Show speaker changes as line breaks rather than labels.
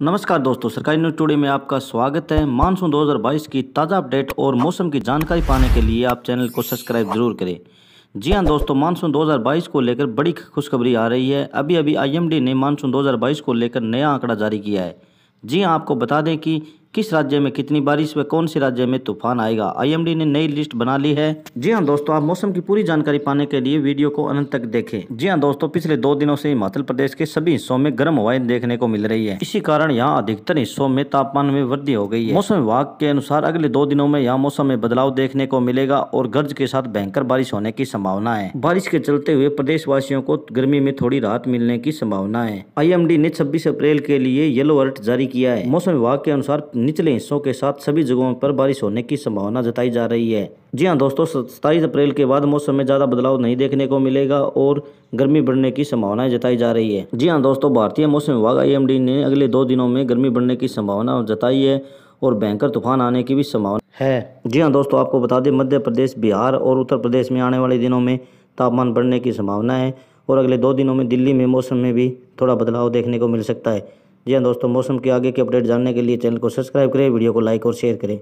नमस्कार दोस्तों, सरकारी न्यूज़ टुडे में आपका स्वागत है। मानसून 2022 की ताज़ा अपडेट और मौसम की जानकारी पाने के लिए आप चैनल को सब्सक्राइब ज़रूर करें। जी हाँ दोस्तों, मानसून 2022 को लेकर बड़ी खुशखबरी आ रही है। अभी अभी आईएमडी ने मानसून 2022 को लेकर नया आंकड़ा जारी किया है। जी हाँ, आपको बता दें कि किस राज्य में कितनी बारिश व कौन से राज्य में तूफ़ान आएगा? आईएमडी ने नई लिस्ट बना ली है। जी हाँ दोस्तों, आप मौसम की पूरी जानकारी पाने के लिए वीडियो को अंत तक देखें। जी हाँ दोस्तों, पिछले दो दिनों से हिमाचल प्रदेश के सभी हिस्सों में गर्म हवाएँ देखने को मिल रही है। इसी कारण यहाँ अधिकतर हिस्सों में तापमान में वृद्धि हो गई है। मौसम विभाग के अनुसार अगले दो दिनों में यहाँ मौसम में बदलाव देखने को मिलेगा और गर्ज के साथ भयंकर बारिश होने की संभावना है। बारिश के चलते हुए प्रदेश वासियों को गर्मी में थोड़ी राहत मिलने की संभावना है। आईएमडी ने छब्बीस अप्रैल के लिए येलो अलर्ट जारी किया है। मौसम विभाग के अनुसार निचले हिस्सों के साथ सभी जगहों पर बारिश होने की संभावना जताई जा रही है। जी हाँ दोस्तों, सत्ताईस अप्रैल के बाद मौसम में ज़्यादा बदलाव नहीं देखने को मिलेगा और गर्मी बढ़ने की संभावनाएँ जताई जा रही है। जी हाँ दोस्तों, भारतीय मौसम विभाग आई ने अगले दो दिनों में गर्मी बढ़ने की संभावना जताई है और भयंकर तूफ़ान आने की भी संभावना है। जी हाँ दोस्तों, आपको बता दें, मध्य प्रदेश, बिहार और उत्तर प्रदेश में आने वाले दिनों में तापमान बढ़ने की संभावना है और अगले दो दिनों में दिल्ली में मौसम में भी थोड़ा बदलाव देखने को मिल सकता है। जी हाँ दोस्तों, मौसम के आगे के अपडेट जानने के लिए चैनल को सब्सक्राइब करें, वीडियो को लाइक और शेयर करें।